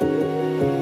Música